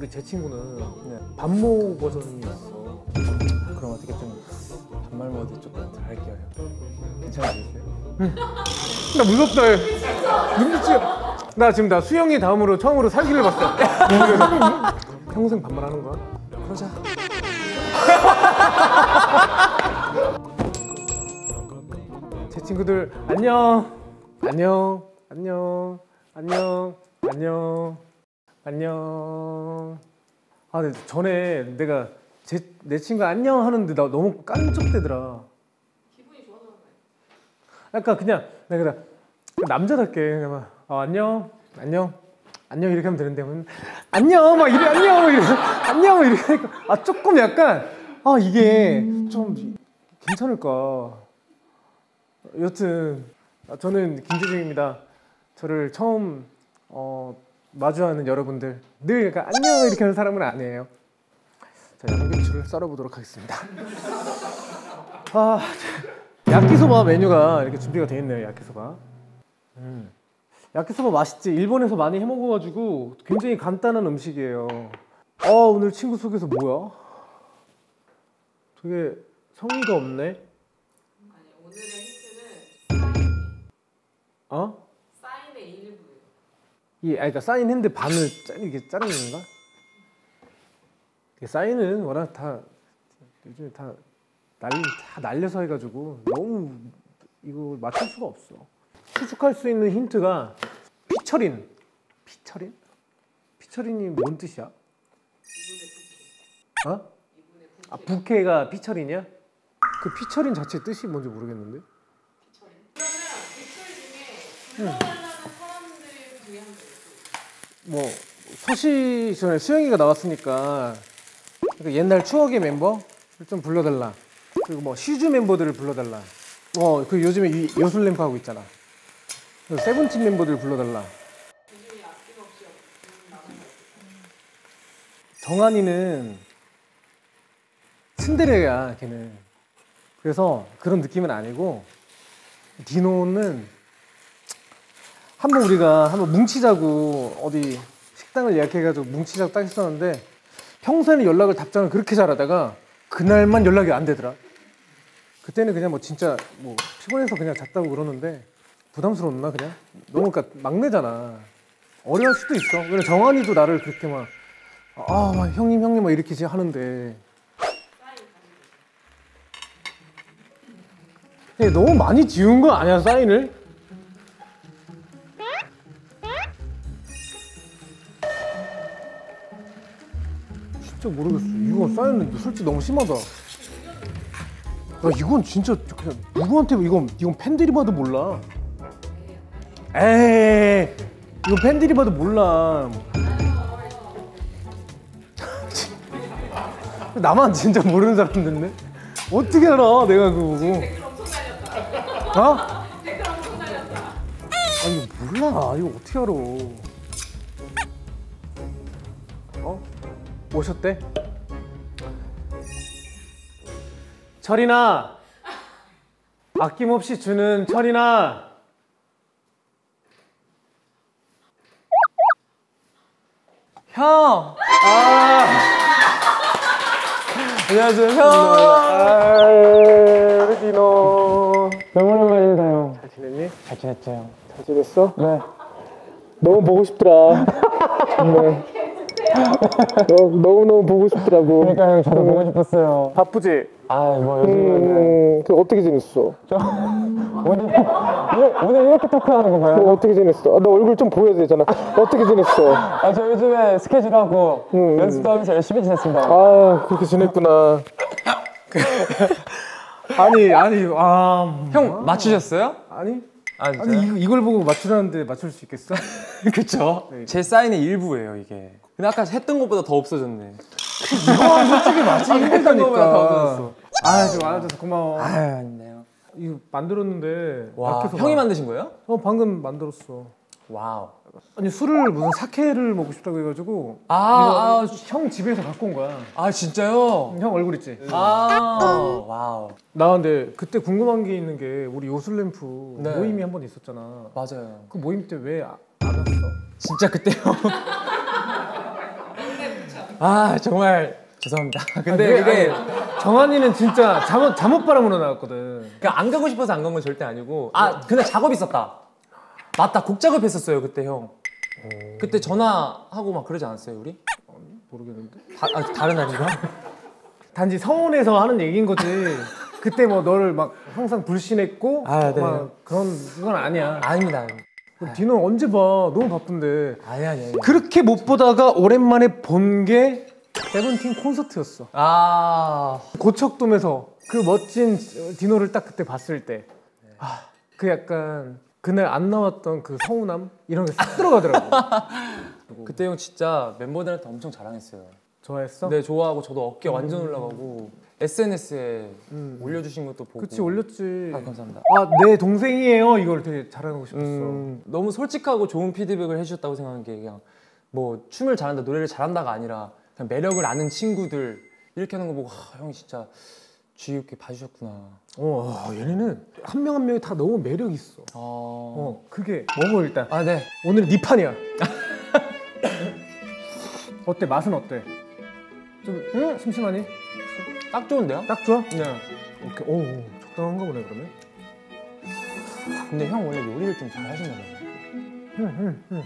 우리 제 친구는 반모 버전이 있어. 그럼 어떻게 좀 반말 모드 조금 더 할게요. 괜찮으세요? 나 무섭다. 얘. 눈빛이. 나 지금 나 수영이 다음으로 처음으로 살기를 봤어. 평생 반말하는 거야? 그러자. 제 친구들 안녕. 안녕. 안녕. 안녕. 안녕. 안녕. 아, 근데 전에 내가 제, 내 친구 안녕 하는데 나 너무 깐족되더라. 기분이 좋아서 그런 거예요. 약간 그냥 내가 그냥 남자답게 그냥 막 어, 안녕 안녕 안녕 이렇게 하면 되는데 음, 안녕 막 이래 안녕 막 이래 안녕 막 하니까 아 조금 약간 아 이게 좀 괜찮을까 여튼 아, 저는 김재중입니다 저를 처음 어, 마주하는 여러분들 늘 약간 안녕 이렇게 하는 사람은 아니에요 자 양배추를 썰어보도록 하겠습니다 아 야끼소바 메뉴가 이렇게 준비가 되어 있네요. 야끼소바. 음. 야끼소바 맛있지. 일본에서 많이 해 먹어가지고 굉장히 간단한 음식이에요. 어 오늘 친구 소개서 뭐야? 되게 성의가 없네. 아니 오늘의 힌트는 어? 이, 아, 그러니까 사인했는데 반을 짜, 이렇게 자르는 건가? 사인은 워낙 다 요즘에 다 날, 다 날려서 해가지고 너무 이거 맞출 수가 없어. 추측할 수 있는 힌트가 피처린. 피처린? 피처린이 뭔 뜻이야? 부캐. 어? 아 부캐가 피처린이야? 그 피처린 자체 뜻이 뭔지 모르겠는데. 피처링. 그러면 피처링 중에 불 뭐 소시 전에 수영이가 나왔으니까 그러니까 옛날 추억의 멤버를 좀 불러달라. 그리고 뭐 시즈 멤버들을 불러달라. 어 그 요즘에 이 여술 램프 하고 있잖아. 그리고 세븐틴 멤버들 불러달라. 정한이는 츤데레야 걔는. 그래서 그런 느낌은 아니고 디노는 한번 우리가 한번 뭉치자고 어디 식당을 예약해가지고 뭉치자고 딱 했었는데 평소에는 연락을 답장을 그렇게 잘하다가 그날만 연락이 안 되더라. 그때는 그냥 뭐 진짜 뭐 피곤해서 그냥 잤다고 그러는데 부담스러웠나 그냥 너무 그러니까 막내잖아. 어려울 수도 있어. 왜냐면 정한이도 나를 그렇게 막 아, 막 형님 형님 막 이렇게 하는데 너무 많이 지운 거 아니야 사인을? 진짜 모르겠어. 이거 사인은 솔직히 너무 심하다. 야 이건 진짜 그냥 누구한테 이건 이건 팬들이 봐도 몰라. 에이 이거 팬들이 봐도 몰라. 나만 진짜 모르는 사람 됐네. 어떻게 알아 내가 그거 보고. 어? 아 이거 몰라 이거 어떻게 알아 오셨대? 철이나 아낌없이 주는 철이나 형! 아 안녕하세요 형! 아 디노 너무 오랜만이다 형. 잘 지냈니? 잘 지냈죠 형? 잘 지냈어? 네. 너무 보고 싶더라. 정말. 너무 너무 보고 싶더라고. 그러니까 형 저도 보고 싶었어요. 바쁘지? 아뭐 요즘은 음, 그 어떻게 지냈어? 오늘 오늘, 오늘 이렇게 토크하는 너 건가요? 어떻게 지냈어? 아, 너 얼굴 좀 보여야 되잖아. 어떻게 지냈어? 아 저 요즘에 스케줄하고 음. 연습도 하면서 열심히 지냈습니다. 아, 그렇게 지냈구나. 아니, 아니, 아, 형 맞추셨어요? 아니, 아 아니 이, 이걸 보고 맞추라는데 맞출 수 있겠어? 그쵸? 네. 제 사인의 일부예요 이게. 근데 아까 했던 것보다 더 없어졌네. 이건 솔직히 거보다 더 힘들다니까. 없어졌어. 아, 좀 알아줘서 고마워. 아유 아니네요. 이거 만들었는데. 와 형이 봐. 만드신 거예요? 어, 방금 만들었어. wow. 아니 술을 무슨 사케를 먹고 싶다고 해가지고 아, 형 집에서 갖고 온 거야. 아 진짜요? 형 얼굴 있지? 아 wow. 나 근데 그때 궁금한 게 있는 게 우리 요술램프 네. 모임이 한 번 있었잖아. 맞아요. 그 모임 때 왜 안 왔어? 진짜 그때요. 아 정말 죄송합니다. 근데 아니, 이게 정한이는 진짜 잠옷 잠옷 바람으로 나왔거든. 그냥 안 가고 싶어서 안 간 건 절대 아니고 아 근데 작업 있었다. 맞다 곡 작업했었어요 그때 형. 그때 전화하고 막 그러지 않았어요 우리? 모르겠는데. 다, 아, 다른 날인가? 단지 서운해서 하는 얘기인 거지. 그때 뭐 너를 막 항상 불신했고 아, 네. 막 그런 건 아니야. 아닙니다. 그럼 디노 언제 봐? 너무 바쁜데. 아니 아니 아니. 그렇게 못 보다가 오랜만에 본 게 세븐틴 콘서트였어. 아 고척돔에서 그 멋진 디노를 딱 그때 봤을 때, 아, 그 약간 그날 안 나왔던 그 서운함 이런 게 싹 들어가더라고. 그때 형 진짜 멤버들한테 엄청 자랑했어요. 좋아했어? 네 좋아하고 저도 어깨 완전 올라가고 SNS에 음. 올려주신 것도 보고. 그치 올렸지. 아 감사합니다. 아, 내 동생이에요. 이걸 되게 자랑하고 싶었어. 음, 너무 솔직하고 좋은 피드백을 해주셨다고 생각한 게 그냥 뭐 춤을 잘한다 노래를 잘한다가 아니라 그냥 매력을 아는 친구들 이렇게 하는 거 보고 아, 형이 진짜 주의 깊게 봐주셨구나. 어, 아, 얘네는 한 명한 명이 다 너무 매력 있어. 어. 어, 그게 먹어 일단. 아 네. 오늘 네 판이야. 어때? 맛은 어때? 좀 응? 심심하니? 딱 좋은데요? 딱 좋아? 네. 오케이. 오, 오, 적당한가 보네 그러면. 근데 형 원래 요리를 좀 잘 하시나 봐요. 응, 응, 응,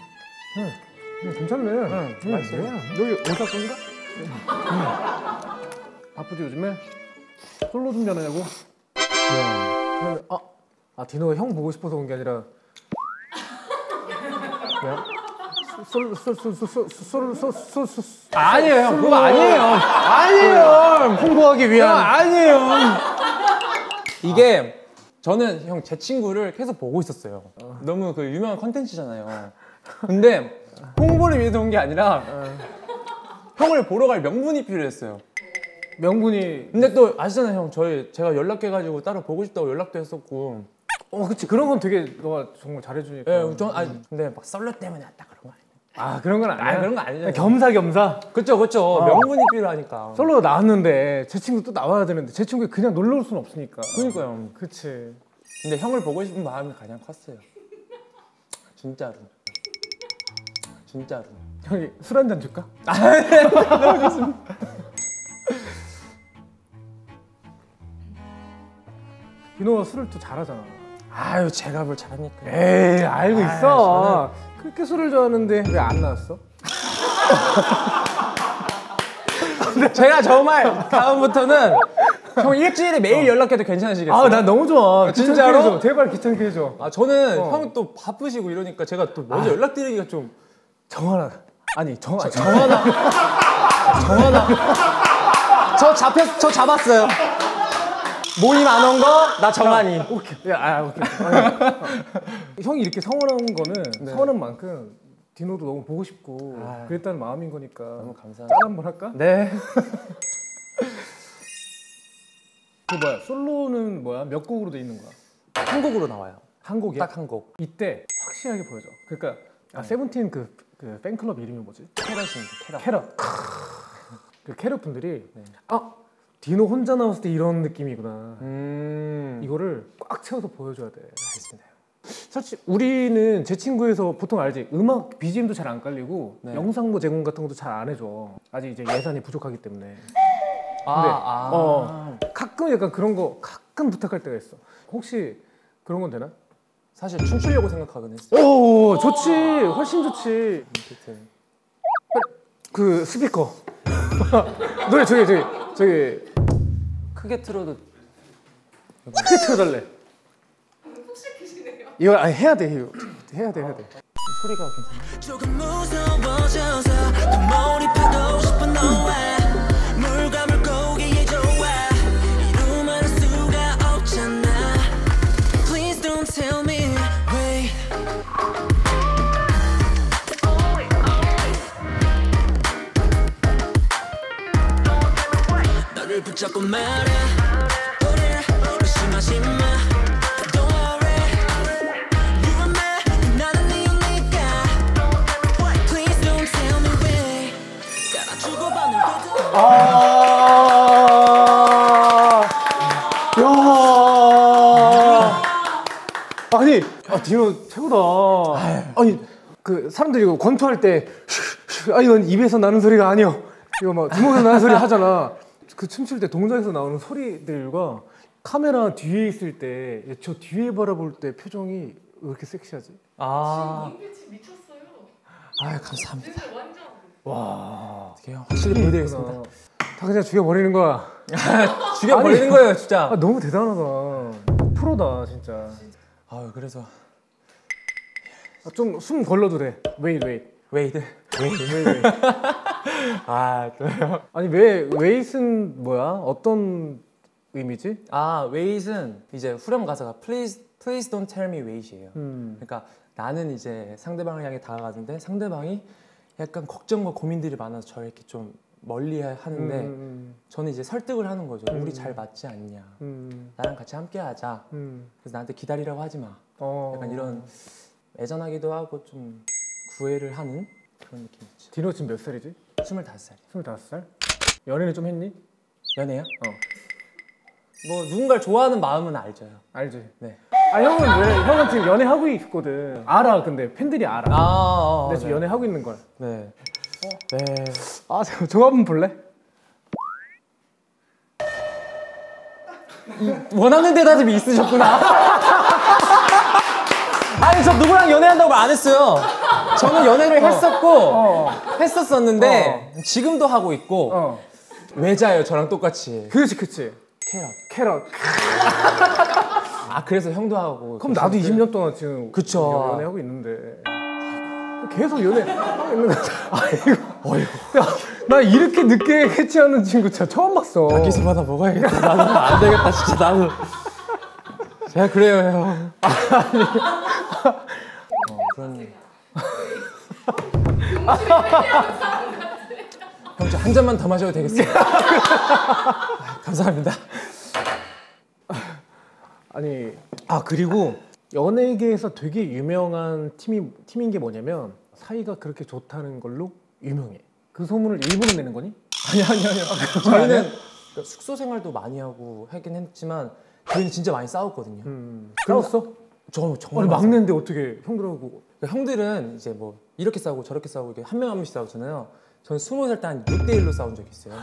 응. 응, 괜찮네. 응, 맛있어요. 너희 오사건가? 응. 바쁘지 요즘에? 솔로 준비하느냐고? 네. 그러면 아, 아 디노가 형 보고 싶어서 온 게 아니라 뭐야? 아니에요 형. 그거 아니에요. 아니에요. 홍보하기 위한. 아니에요. 이게 저는 형 제 친구를 계속 보고 있었어요. 너무 그 유명한 컨텐츠잖아요. 근데 홍보를 위해서 온 게 아니라 형을 보러 갈 명분이 필요했어요. 명분이. 근데 또 아시잖아요 형. 저희 제가 연락해가지고 따로 보고 싶다고 연락도 했었고. 어 그치. 그런 건 되게 너가 정말 잘해주니까. 예전 아니 근데 막 썰러 때문에 왔다 아 그런 건 아니야. 아, 그런 거 아니잖아요. 겸사겸사. 그쵸, 그쵸. 명분이 필요하니까. 솔로 나왔는데 제 친구 또 나와야 되는데 제 친구 그냥 놀러 올 수는 없으니까. 그러니까요. 그치. 근데 형을 보고 싶은 마음이 가장 컸어요. 진짜로. 진짜로. 형이 술 한 잔 줄까? 디노가 술을 또 잘하잖아. 아유, 제가 뭘 잘합니까? 에이 알고 아, 있어. 그렇게 술을 좋아하는데 왜 안 나왔어? 제가 정말 다음부터는 형 일주일에 매일 연락해도 괜찮으시겠어요? 아 난 너무 좋아. 귀찮게 진짜로? 해줘. 제발 귀찮게 해줘. 아, 저는 어. 형이 또 바쁘시고 이러니까 제가 또 먼저 연락드리기가 좀 정하나. 아니 정 정. 정하나 정하나 저 잡혔 저 잡았어요 모임 안 온 거 나 정한이 오케이. 야, 아, 오케이. 어. 형이 이렇게 서운한 거는 네. 서운한 만큼 디노도 너무 보고 싶고 아. 그랬다는 마음인 거니까. 너무 감사합니다 짠 한번 할까? 네 그 뭐야? 솔로는 뭐야? 몇 곡으로 돼 있는 거야? 한 곡으로 나와요 한 곡이야? 딱 한 곡 이때 확실하게 보여줘. 그러니까 아, 세븐틴 그, 그 팬클럽 이름이 뭐지? 캐럿입니다 캐럿 캐럿. 그 캐럿 분들이 네. 아 디노 혼자 나왔을 때 이런 느낌이구나. 음 이거를 꽉 채워서 보여줘야 돼. 알겠습니다 사실 우리는 재친구에서 보통 알지 음악 BGM도 잘 안 깔리고 네. 영상뭐 제공 같은 것도 잘 안 해줘. 아직 이제 예산이 부족하기 때문에 아, 네. 아. 어. 가끔 약간 그런 거 가끔 부탁할 때가 있어. 혹시 그런 건 되나? 사실 춤추려고 생각하긴 했어요 오 좋지 훨씬 좋지. 그 스피커 노래 저기 저기 저기 크게 틀어도 크게 틀어달래. 이거 아니 해야 돼 이거. 해야 돼 해야 돼. 소리가 괜찮아요 조금 무 디노 최고다. 아니, 그 사람들이 이거 권투할 때, 아 이건 입에서 나는 소리가 아니요. 이거 막 주먹에서 나는 소리 하잖아. 그 춤출 때 동작에서 나오는 소리들과 카메라 뒤에 있을 때 저 뒤에 바라볼 때 표정이 왜 이렇게 섹시하지? 아, 미쳤어요. 아 감사합니다. 완전. 와. 어떻게 확실히 보여드리겠습니다. 다 그냥 죽여버리는 거야. 죽여버리는 거예요, 진짜. 아, 너무 대단하다. 프로다 진짜. 아, 그래서 아, 좀 숨 걸러도 돼. wait wait. wait. wait wait. 아, 또요. 아니 왜 wait은 뭐야? 어떤 의미지? 아, wait는 이제 후렴 가사가 please please don't tell me wait이에요. 음. 그러니까 나는 이제 상대방을 향해 다가가는데 상대방이 약간 걱정과 고민들이 많아서 저를 이렇게 좀 멀리 하는데 음, 저는 이제 설득을 하는 거죠. 음. 우리 잘 맞지 않냐. 음, 나랑 같이 함께 하자. 음. 그래서 나한테 기다리라고 하지 마. 어. 약간 이런 애잔하기도 하고 좀 구애를 하는 그런 느낌이죠. 디노 지금 몇 살이지? 25살. 25살? 연애는 좀 했니? 연애요? 어. 뭐 누군가를 좋아하는 마음은 알죠. 알지? 네. 아 형은 왜? 형은 지금 연애하고 있거든. 알아 근데 팬들이 알아. 아, 어, 근데 지금 네. 연애하고 있는 거야. 네. 네. 아 잠깐 저거 한번 볼래? 원하는 대답이 있으셨구나. 아니 저 누구랑 연애한다고 말안 했어요. 저는 연애를 했었고 어. 했었었는데 지금도 하고 있고 어. 외자예요 저랑 똑같이. 그렇지 그렇지. 캐럿. 캐럿. 아 그래서 형도 하고. 그럼 나도 20년 동안 지금 그쵸. 연애하고 있는데 계속 연애 하고 있는 거야. 아이고. 야, 나 이렇게 늦게 캐치하는 친구 진짜 처음 봤어. 기술 하나 먹어야겠다. 나도 안 되겠다 진짜 나도. 제가 그래요 형. 어, 그런. 형, 저한 잔만 더 마셔도 되겠어요? 아, 감사합니다. 아니 아 그리고 연예계에서 되게 유명한 팀이 팀인 게 뭐냐면 사이가 그렇게 좋다는 걸로 유명해. 그 소문을 일부러 내는 거니? 아니 아니 아니요. 저희는 그러니까 숙소 생활도 많이 하고 하긴 했지만 저희는 진짜 많이 싸웠거든요. 음. 싸웠어? 저 정말 아니 막내인데 어떻게 형들하고 그러니까 형들은 이제 뭐 이렇게 싸우고 저렇게 싸우고 이렇게 한 명 한 명씩 싸우잖아요. 저는 스무 살 때 한 6대 1로 싸운 적이 있어요.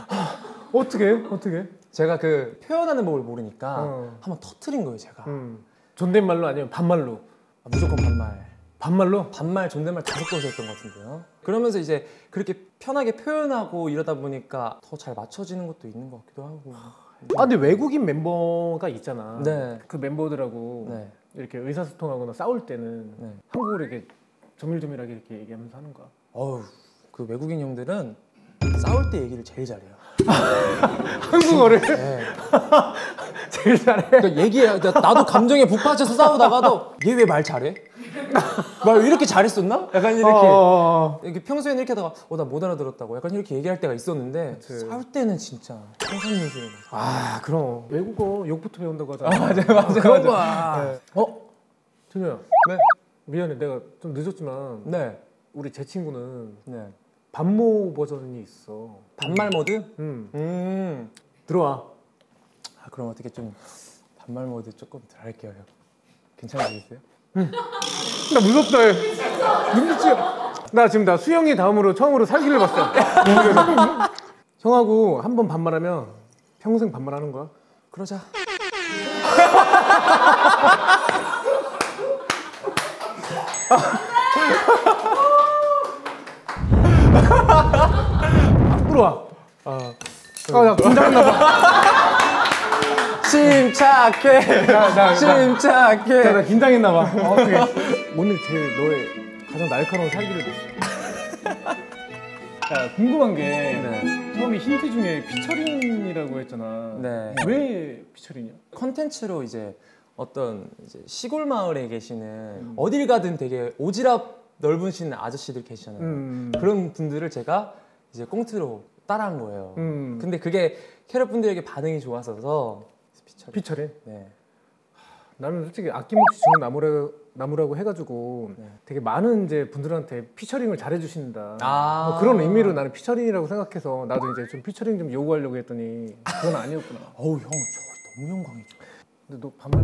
어떻게 어떻게? 제가 그 표현하는 법을 모르니까 어. 한번 터트린 거예요, 제가. 음. 존댓말로 아니면 반말로? 아, 무조건 반말. 반말로? 반말, 존댓말 다섯 번씩 했던 것 같은데요. 그러면서 이제 그렇게 편하게 표현하고 이러다 보니까 더 잘 맞춰지는 것도 있는 것 같기도 하고. 아 근데 외국인 멤버가 있잖아. 네. 그 멤버들하고 네. 이렇게 의사소통하거나 싸울 때는 네. 한국어로 이렇게 조밀조밀하게 이렇게 얘기하면서 하는 거야. 어우, 그 외국인 형들은 싸울 때 얘기를 제일 잘해요. 한국어를 네. 제일 잘해. 그러니까 얘기해. 나- 나도 감정에 북받쳐서 싸우다가도 얘 왜 말 잘해? 말 이렇게 잘했었나? 약간 이렇게. 어, 이렇게 평소에는 이렇게 하다가 어 나 못 알아들었다고 약간 이렇게 얘기할 때가 있었는데. 싸울 때는 진짜 평상무술 아 그럼 외국어 욕부터 배운다고 하잖아. 맞아 맞아 그런 거야 어? 준호야 네. 미안해 내가 좀 늦었지만 네. 우리 제 친구는 네. 반모 버전이 있어. 반말 모드? 음 음. 들어와. 아 그럼 어떻게 좀 반말 모드 조금 들어갈게요 형. 괜찮으시겠어요? 나 무섭다. 얘. 눈빛이. 나 지금 나 수영이 다음으로 처음으로 살기를 봤어. 형하고 한 번 반말하면 평생 반말하는 거야. 그러자. 앞으로 와. 아, 나 긴장했나 봐. 침착해. 나, 나, 침착해. 나, 나 긴장했나 봐. 어, 어떻게? 오늘 제일 너의 가장 날카로운 살기를 냈어. 야, 궁금한 게 네. 처음에 힌트 중에 피철인이라고 했잖아. 네. 왜 피철인이야? 컨텐츠로 이제 어떤 이제 시골 마을에 계시는 어딜 가든 되게 오지랖 넓으신 아저씨들 계시잖아요. 음. 그런 분들을 제가 이제 꽁트로 따라한 거예요. 음. 근데 그게 캐럿 분들에게 반응이 좋았어서 피철인. 피철인? 네. 나는 솔직히 아낌없이 주는 나무라고, 나무라고 해가지고 네. 되게 많은 이제 분들한테 피처링을 잘해주신다. 아. 뭐 그런 의미로 나는 피철인이라고 생각해서 나도 이제 좀 피처링 좀 요구하려고 했더니 그건 아니었구나. 어우 형, 저 너무 영광이죠. 근데 너 반말?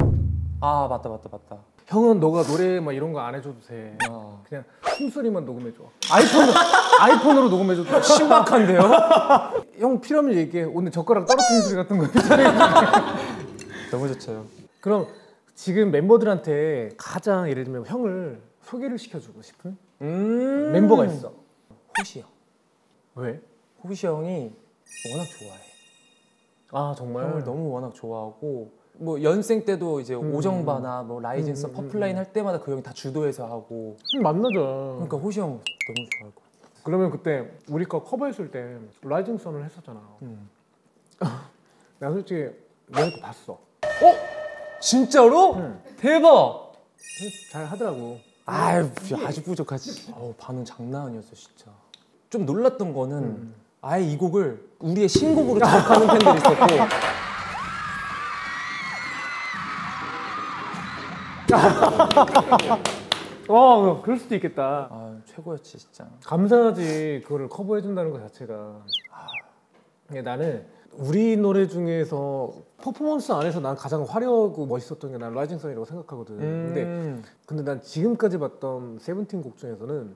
아 맞다 맞다 맞다. 형은 너가 노래 막 이런 거 안 해줘도 돼. 어. 그냥 숨소리만 녹음해줘. 아이폰 아이폰으로 녹음해줘도 돼. 신박한데요? 형 필요하면 얘기해. 오늘 젓가락 떨어뜨리는 소리 같은 거. 너무 좋죠. 그럼 지금 멤버들한테 가장 예를 들면 형을 소개를 시켜주고 싶은 음. 멤버가 있어. 호시 형. 왜? 호시 형이 워낙 좋아해. 아 정말. 형을 너무 워낙 좋아하고 뭐 연생 때도 이제 음. O정반합이나 뭐 Rising Sun 음, 음, Purple Line 할 때마다 그 형이 다 주도해서 하고 음, 만나자. 그러니까 호시 형 너무 좋아하고 그러면 그때 우리 거 커버했을 때 Rising Sun을 했었잖아. 음. 나 솔직히 너네 거 봤어. 진짜로? 응. 대박 잘 하더라고. 아유 아주 부족하지 어우 반응 장난 아니었어 진짜 좀 놀랐던 거는 음. 아예 이 곡을 우리의 신곡으로 지적하는 팬들이 있었고 어, 그럴 수도 있겠다. 아 최고였지 진짜 감사하지 그거를 커버해준다는 것 자체가. 근데 나는 우리 노래 중에서 퍼포먼스 안에서 난 가장 화려하고 멋있었던 게 난 Rising Sun이라고 생각하거든. 근데 음. 근데 난 지금까지 봤던 세븐틴 곡 중에서는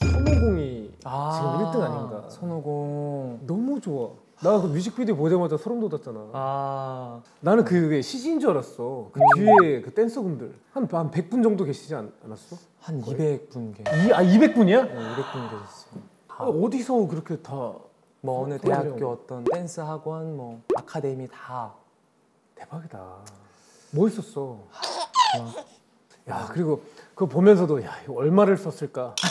손오공이 아, 지금 1등 아닌가. 손오공 너무 좋아. 나 그 뮤직비디오 보자마자 소름 돋았잖아. 아 나는 그게 CG인 줄 알았어. 그 뒤에 그 댄서분들 한, 한 100분 정도 계시지 않, 않았어? 한 200분 계 이, 아 200분이야? 200분 계셨어요 아, 어디서 그렇게 다 뭐 어느 그래요. 대학교 어떤 댄스 학원 뭐 아카데미 다 대박이다. 멋있었어. 야 그리고 그거 보면서도 야 이거 얼마를 썼을까.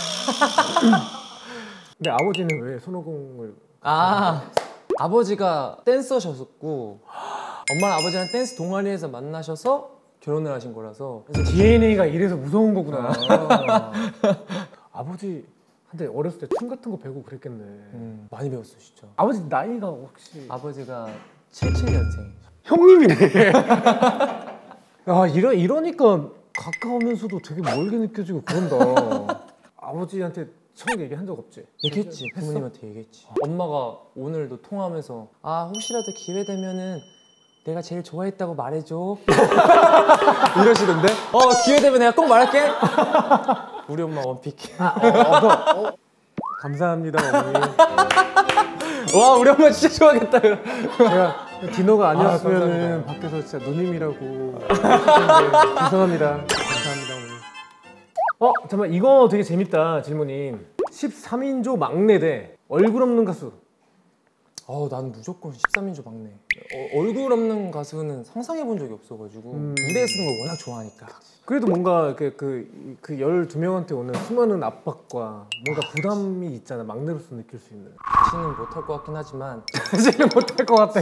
근데 아버지는 왜 손오공을 아 아버지가 댄서셨었고 엄마랑 아버지랑 댄스 동아리에서 만나셔서 결혼을 하신 거라서 그래서 DNA가 이래서 무서운 거구나. 아버지 한테 어렸을 때 춤 같은 거 배우고 그랬겠네. 음, 많이 배웠어 진짜 아버지 나이가 혹시 아버지가 77년생 형님이네. 야 이러 이러니까 가까우면서도 되게 멀게 느껴지고 그런다. 아버지한테 처음 얘기한 적 없지? 얘기했지 했어? 부모님한테 얘기했지 엄마가 오늘도 통화하면서 아 혹시라도 기회 되면은 내가 제일 좋아했다고 말해줘 이러시던데 어 기회 되면 내가 꼭 말할게 우리 엄마 원픽 어, 어, 어. 감사합니다 어머니. 와 우리 엄마 진짜 좋아하겠다 제가 디노가 아니었으면 감사합니다. 밖에서 진짜 누님이라고 죄송합니다. 감사합니다 어머니. 어 잠깐 이거 되게 재밌다 질문이. 13인조 막내 대 얼굴 없는 가수. 어, 난 무조건 13인조 막내. 어, 얼굴 없는 가수는 상상해 본 적이 없어가지고 음. 무대에 서는 걸 워낙 좋아하니까. 그래도 뭔가 그, 그, 그 12명한테 오는 수많은 압박과 뭔가 부담이 있잖아 막내로서 느낄 수 있는 다시는 못할 것 같긴 하지만 사실은 못할 것 같아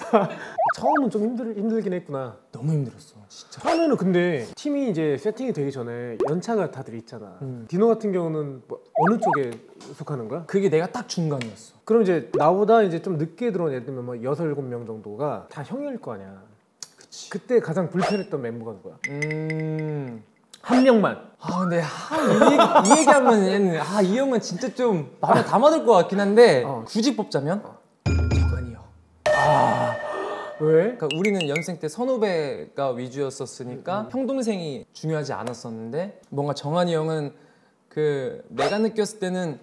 처음은 좀 힘들, 힘들긴 했구나 너무 힘들었어, 진짜. 처음에는 근데 팀이 이제 세팅이 되기 전에 연차가 다들 있잖아 음. 디노 같은 경우는 뭐 어느 쪽에 속하는 거야? 그게 내가 딱 중간이었어. 그럼 이제 나보다 이제 좀 늦게 들어온 예를 들면 뭐 여섯 일곱 명 정도가 다 형일 거 아니야 그치. 그때 가장 불편했던 멤버가 누구야? 음. 한 명만 아, 근데 아, 이, 얘기, 이 얘기하면 얘는 아, 이 형은 진짜 좀 마음에 담아둘 것 같긴 한데 어. 굳이 뽑자면 형. 왜? 그러니까 우리는 연생 때 선후배가 위주였었으니까 형 동생이 중요하지 않았었는데 뭔가 정한이 형은 그 내가 느꼈을 때는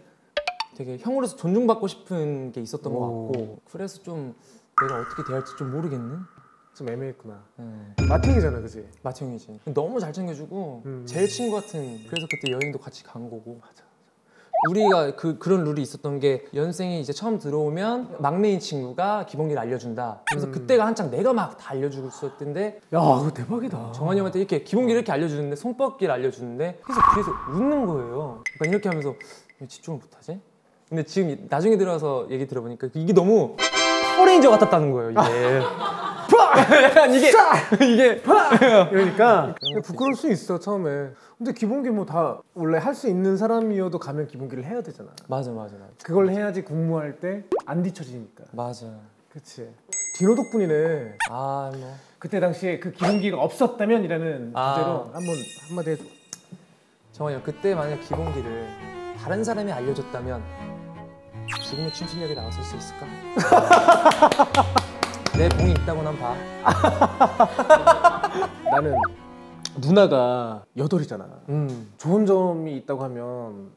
되게 형으로서 존중받고 싶은 게 있었던 것 오. 같고 그래서 좀 내가 어떻게 대할지 좀 모르겠는 좀 애매했구나 네. 마탱이잖아 그지? 마티 형이지 너무 잘 챙겨주고 음. 제일 친구 같은 그래서 그때 여행도 같이 간 거고 우리가 그 그런 룰이 있었던 게 연생이 이제 처음 들어오면 막내인 친구가 기본기를 알려준다 그래서 음. 그때가 한창 내가 막 다 알려주고 있었는데 야 그거 대박이다 정한이 형한테 이렇게 기본기를 이렇게 알려주는데 손뻗기를 알려주는데 그래서 뒤에서 웃는 거예요. 그러니까 이렇게 하면서 왜 집중을 못하지? 근데 지금 이- 나중에 들어서 얘기 들어보니까 이게 너무 파워레인저 같았다는 거예요. 이게 약간 이게 이게 그러니까 부끄러울 수 있어 처음에. 근데 기본기 뭐 다 원래 할 수 있는 사람이어도 가면 기본기를 해야 되잖아. 맞아 맞아 맞아. 그걸 해야지 군무할 때 안 뒤처지니까. 맞아. 그치. 디노 덕분이네. 아 뭐. 그때 당시에 그 기본기가 없었다면 이라는 아. 주제로 한번 한마디 해줘. 정한이 형 그때 만약 기본기를 다른 사람이 알려줬다면 지금의 춤 실력이 나왔을 수 있을까? 내 공이 있다고 난 봐. 나는 누나가 여덟이잖아. 음. 좋은 점이 있다고 하면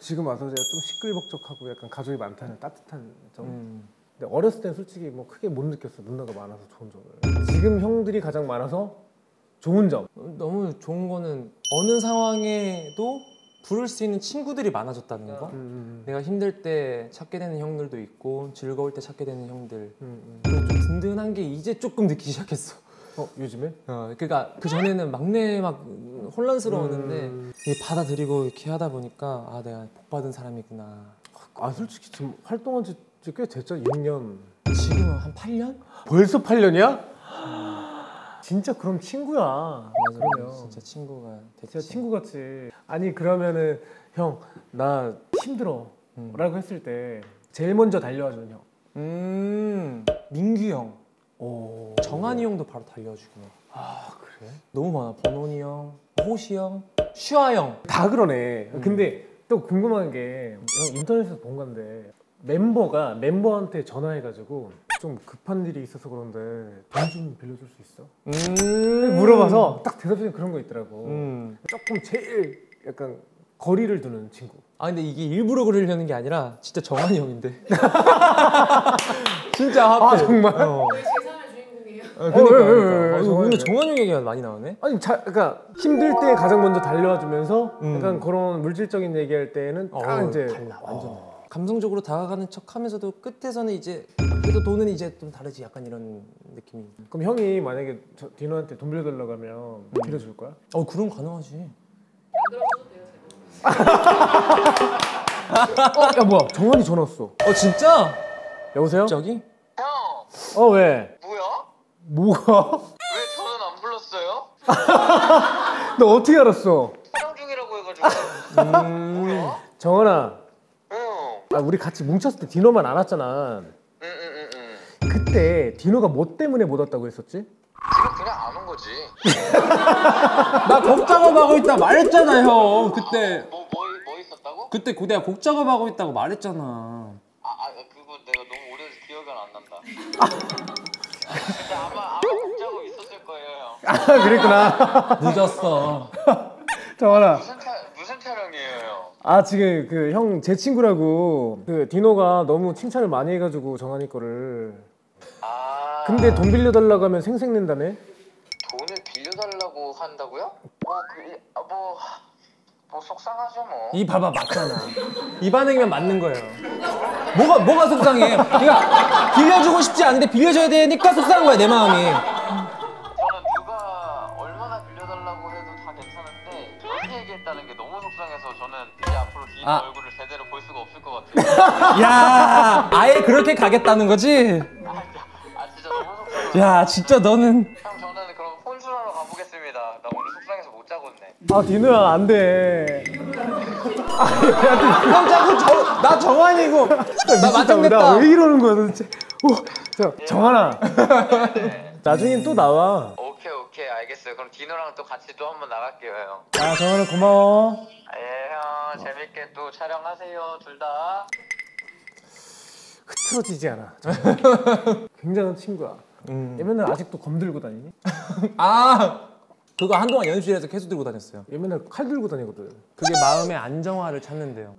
지금 와서 제가 좀 시끌벅적하고 약간 가족이 많다는 따뜻한 점. 음. 근데 어렸을 땐 솔직히 뭐 크게 못 느꼈어. 누나가 많아서 좋은 점을. 지금 형들이 가장 많아서 좋은 점. 너무 좋은 거는 어느 상황에도 부를 수 있는 친구들이 많아졌다는 거. 음, 내가 힘들 때 찾게 되는 형들도 있고 즐거울 때 찾게 되는 형들. 음, 음. 든든한 게 이제 조금 느끼기 시작했어. 어 요즘에? 어, 그러니까 그 전에는 막내 막 혼란스러웠는데 음. 이 받아들이고 이렇게 하다 보니까 아 내가 복 받은 사람이구나. 아 솔직히 지금 활동한 지 꽤 됐죠. 6년. 지금은 한 8년? 벌써 8년이야? 진짜 그럼 친구야. 맞아, 그러면 진짜 친구가 됐지. 진짜 친구 같이. 아니 그러면은 형 나 힘들어라고 음. 했을 때 제일 먼저 달려와주는 형. 음, 민규 형, 오. 정한이 형도 바로 달려주고. 아 그래? 너무 많아. 번원이 형, 호시 형, 슈아 형. 다 그러네. 근데 또 궁금한 게형 인터넷에서 본 건데 멤버가 멤버한테 전화해가지고 좀 급한 일이 있어서 그런데 돈 좀 빌려줄 수 있어? 음. 물어봐서 딱 대답해 그런 거 있더라고. 음. 조금 제일 약간 거리를 두는 친구. 아 근데 이게 일부러 그러려는 게 아니라 진짜 정한이 형인데. 진짜 하필. 아, 정말? 어. 왜 제3의 주인공이에요? 아, 그러니까. 그러니까. 아, 오늘 왜? 정한이 형 얘기가 많이 나오네. 아니 자, 그러니까 힘들 때 가장 먼저 달려와 주면서 음. 약간 그런 물질적인 얘기할 때는 딱 어, 이제 달라 완전. 감성적으로 다가가는 척하면서도 끝에서는 이제 그래도 돈은 이제 좀 다르지 약간 이런 느낌이. 그럼 형이 만약에 저 디노한테 돈 빌려달라고 하면 음. 빌려줄 거야? 어 그럼 가능하지. 안 들어줘도 돼요, 제가. 어, 야 뭐야 정환이 전화 왔어. 어 진짜? 여보세요? 저기? 형, 어 왜? 뭐야? 뭐가? 왜 저는 안 불렀어요? 너 어떻게 알았어? 촬영 중이라고 해가지고. 뭐야? 정환아, 응, 아, 우리 같이 뭉쳤을 때 디노만 안 왔잖아. 응, 응, 응, 응. 그때 디노가 뭐 때문에 못 왔다고 했었지? 지금 그냥 거지. 나곡 작업하고 있다 말했잖아 형 그때 뭐, 뭐, 뭐 있었다고? 그때 고대가 곡 작업하고 있다고 말했잖아 아, 아, 그거 내가 너무 오래돼서 기억이 안 난다. 근데 아마 아마 복잡고 있었을 거예요, 형. 아 그랬구나. 늦었어 정환아. 무슨 차 무슨 촬영이에요, 형? 아 지금 그 형 제 친구라고 그 디노가 너무 칭찬을 많이 해가지고 정한이 거를. 아. 근데 돈 빌려달라고 하면 생색낸다네. 돈을 빌려달라고 한다고요? 뭐, 그, 아, 뭐, 뭐 속상하죠, 뭐. 이 봐봐 맞잖아 이 반응이면 맞는 거예요 뭐가 뭐가 속상해 그러니까 빌려주고 싶지 않은데 빌려줘야 되니까 속상한 거야 내 마음이 저는 누가 얼마나 빌려달라고 해도 다 괜찮은데 저렇게 얘기했다는 게 너무 속상해서 저는 이제 앞으로 디노 아. 얼굴을 제대로 볼 수가 없을 것 같아요. 야 아예 그렇게 가겠다는 거지 아 진짜 너무 속상해. 야 진짜 너는 형 저는 그럼 혼술하러 가보겠습니다. 나 오늘 속상해서 못 자겠네. 아 디노야 안 돼. 형 자꾸 저, 나 정환이고 나. 맞짱냈다 나왜 이러는 거야 도대체? 오, 저 정한아. 나중엔 또 나와. 오케이 오케이 알겠어요. 그럼 디노랑 또 같이 또 한번 나갈게요 형. 아 정한아 고마워. 예형 재밌게 또 촬영하세요 둘 다. 흐트러지지 않아. 굉장한 친구야. 음. 얘 맨날 아직도 검 들고 다니니? 아 그거 한동안 연습실에서 계속 들고 다녔어요 얘 맨날 칼 들고 다니거든. 그게 마음의 안정화를 찾는데요.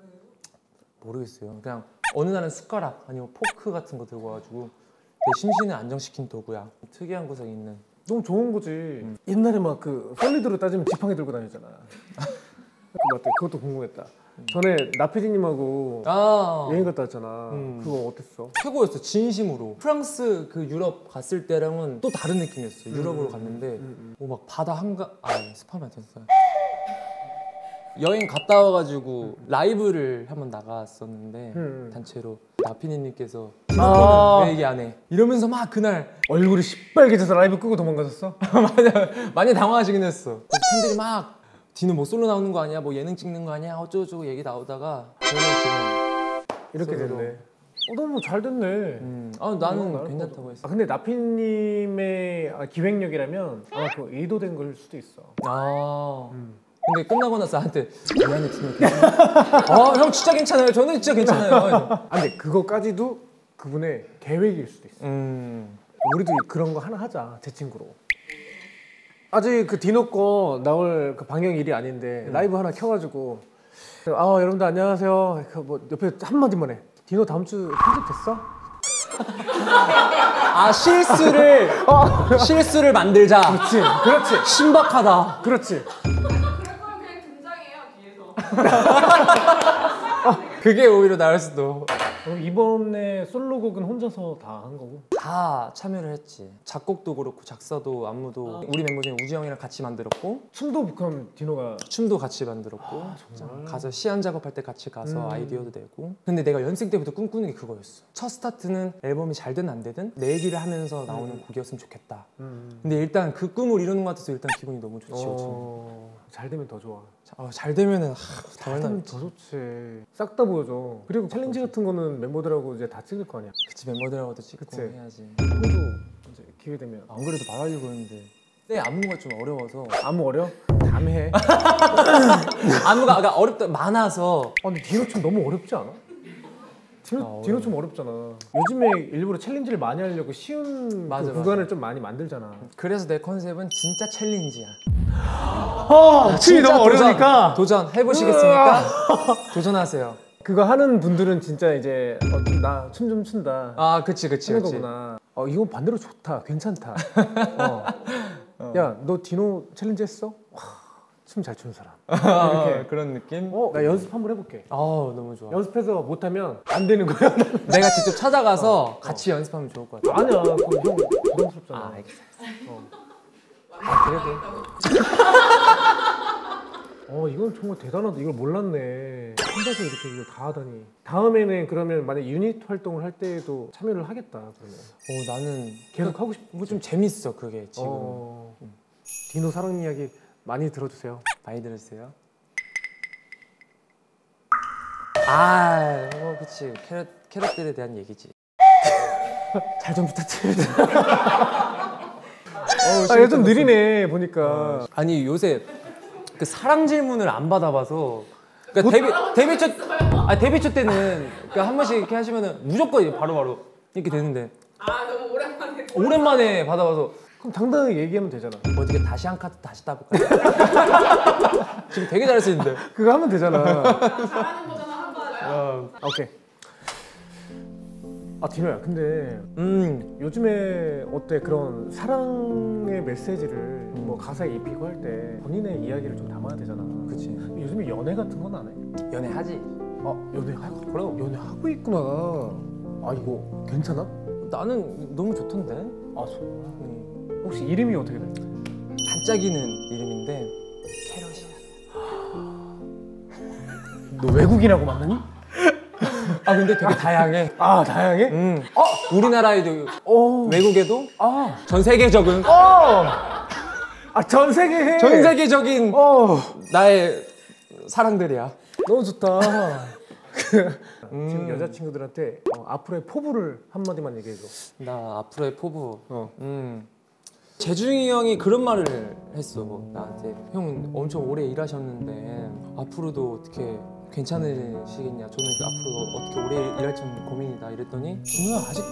모르겠어요. 그냥 어느 날은 숟가락 아니면 포크 같은 거 들고 와가지고 내 심신을 안정시킨 도구야. 특이한 구석이 있는. 너무 좋은 거지. 옛날에 막 그 솔리드로 따지면 지팡이 들고 다녔잖아. 그 맞다. 그것도 궁금했다. 전에 나피디님하고 아 여행 갔다 왔잖아. 음. 그거 어땠어? 최고였어 진심으로. 프랑스 그 유럽 갔을 때랑은 또 다른 느낌이었어. 요 유럽으로 갔는데 뭐막 바다 한가 아 스파면 됐어요. 여행 갔다 와가지고 라이브를 한번 나갔었는데 음. 단체로 나피디님께서 아. 왜 얘기 안 해? 이러면서 막 그날 얼굴이 시뻘개져서 라이브 끄고 도망가셨어? 맞아 많이 당황하시긴 했어 그래서 팬들이 막 디노 뭐 솔로 나오는 거 아니야 뭐 예능 찍는 거 아니야 어쩌고저쩌고 얘기 나오다가 저는 지금 이렇게. 됐네. 어, 너무 잘 됐네. 음, 아 나는 괜찮다고 했어 아, 근데 나피님의 아, 기획력이라면 아마 그 의도된 걸 수도 있어. 아 근데 끝나고 나서 나한테 미안해 디노 아형 진짜 괜찮아요 저는 진짜 괜찮아요 아, 근데 그거까지도 그분의 계획일 수도 있어. 음 우리도 그런 거 하나 하자 제 친구로. 아직 그 디노 거 나올 그 방영 일이 아닌데 라이브 하나 켜가지고 아 여러분들 안녕하세요. 그뭐 옆에 한 마디만 해. 디노 다음 주 편집 됐어? 아 실수를 실수를 만들자. 그렇지, 그렇지, 신박하다. 그렇지. 그럴 거면 그냥 등장해요 뒤에서. 그게 오히려 나을 수도. 어, 이번에 솔로곡은 혼자서 다 한 거고. 다 참여를 했지. 작곡도 그렇고 작사도 안무도 우리 멤버 중에 우지 형이랑 같이 만들었고 춤도 그럼 디노가 춤도 같이 만들었고 가서 시안 작업할 때 같이 가서 음. 아이디어도 내고 근데 내가 연습 때부터 꿈꾸는 게 그거였어 첫 스타트는 앨범이 잘 되든 안 되든 내 얘기를 하면서 나오는 곡이었으면 좋겠다 음. 근데 일단 그 꿈을 이루는 것 같아서 일단 기분이 너무 좋지. 어, 잘 되면 더 좋아. 어, 잘 되면은 하, 잘더 되면 더 좋지. 싹 다 보여줘. 그리고 챌린지 같은 거는 멤버들하고 이제 다 찍을 거 아니야. 그치 멤버들하고도 찍고 그치. 해야지 형도 이제 기회 되면 안 그래도 말하려고 했는데 내 안무가 좀 어려워서 아무 어려? 다음에 해. 안무가 그러니까 어렵다 많아서 아, 근데 디노 춤 너무 어렵지 않아? 디노, 아. 디노 춤 어렵잖아. 요즘에 일부러 챌린지를 많이 하려고 쉬운 맞아, 그 구간을 좀 많이 만들잖아. 그래서 내 컨셉은 진짜 챌린지야 아, 춤이 진짜 너무 어려우니까 도전 해보시겠습니까? 도전하세요 그거 하는 분들은 진짜 이제 어, 나춤 좀 춘다 아 그치 그치 그치 거구나. 어, 이건 반대로 좋다, 괜찮다. 어. 야, 너 디노 챌린지 했어? 춤 잘 추는 사람. 이렇게. 그런 느낌? 어, 나 연습 한번 해볼게. 아우 너무 좋아. 연습해서 못하면 안 되는 거야. 내가 직접 찾아가서 같이 연습하면 좋을 것 같아. 아니야, 그거 형 부담스럽잖아. 아 알겠어. 아 그래도 어 이건 정말 대단하다. 이걸 몰랐네. 혼자서 이렇게 이걸 다 하다니. 다음에는 그러면 만약 유닛 활동을 할 때에도 참여를 하겠다 그러면. 어 나는 계속 하고 싶은 좀 재밌어 그게 지금. 어, 디노 사랑 이야기 많이 들어주세요. 많이 들으세요. 아 뭐 그치. 캐럿 캐럿들에 대한 얘기지. 잘 좀 부탁드립니다. 아얘좀 느리네 보니까. 아니 요새 그 사랑 질문을 안 받아봐서 그러니까 데뷔 데뷔 초 아, 데뷔 초 때는 그러니까 한 번씩 이렇게 하시면은 무조건 바로바로 이렇게 되는데. 아 너무 오랜만에. 오랜만에 받아봐서 그럼 당당하게 얘기하면 되잖아 어떻게 다시 한 카드 다시 따볼까요? 지금 되게 잘할 수 있는데 그거 하면 되잖아 잘하는 거잖아 한 번. 아, 오케이 아 디노야 근데 음 요즘에 어때 그런 사랑의 메시지를 뭐 가사에 입히고 할 때 본인의 이야기를 좀 담아야 되잖아 그치 요즘에 연애 같은 건 안 해? 연애하지 아 연애 하고 그럼 연애 하고 있구나. 아 이거 괜찮아? 나는 너무 좋던데 아 정말. 음, 혹시 이름이 어떻게 돼? 반짝이는 이름인데 캐럿이야 너 외국인하고 만나니? 아 근데 되게 다양해 아 다양해? 음. 우리나라에도 어. 외국에도 아. 전 세계적인 어. 아전 세계 해. 전 세계적인 어. 나의 사랑들이야. 너무 좋다. 음. 지금 여자친구들한테 어, 앞으로의 포부를 한 마디만 얘기해줘. 나 앞으로의 포부. 어. 음. 재중이 형이 그런 말을 했어 나한테. 형은 엄청 오래 일하셨는데 앞으로도 어떻게 괜찮으시겠냐? 저는 그 앞으로 어떻게 오래 일할지 고민이다. 이랬더니 준호야 아직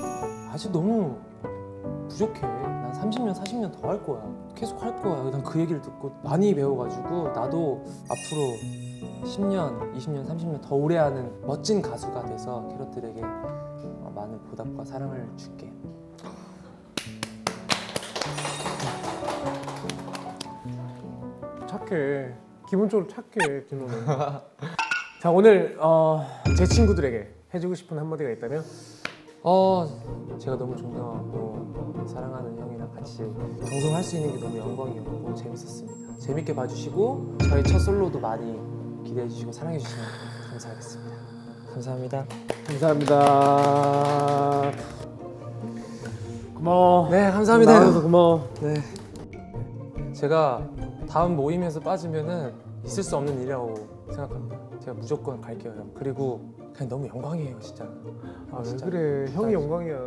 아직 너무 부족해. 난 30년, 40년 더 할 거야. 계속 할 거야. 난 그 얘기를 듣고 많이 배워가지고 나도 앞으로 10년, 20년, 30년 더 오래 하는 멋진 가수가 돼서 캐럿들에게 어, 많은 보답과 사랑을 줄게. 착해. 기본적으로 착해 디노는. 자 오늘 어, 제 친구들에게 해주고 싶은 한마디가 있다면? 어, 제가 너무 존경하고 사랑하는 형이랑 같이 방송할 수 있는 게 너무 영광이었고 재밌었습니다. 재밌게 봐주시고 저희 첫 솔로도 많이 기대해 주시고 사랑해 주시면 감사하겠습니다. 감사합니다. 감사합니다. 고마워. 네, 감사합니다. 나와줘서 고마워. 네. 제가 다음 모임에서 빠지면은 있을 수 없는 일이라고 생각합니다. 제가 무조건 갈게요, 형. 그리고 그냥 너무 영광이에요, 진짜. 아, 왜 진짜. 그래? 형이. 영광이야.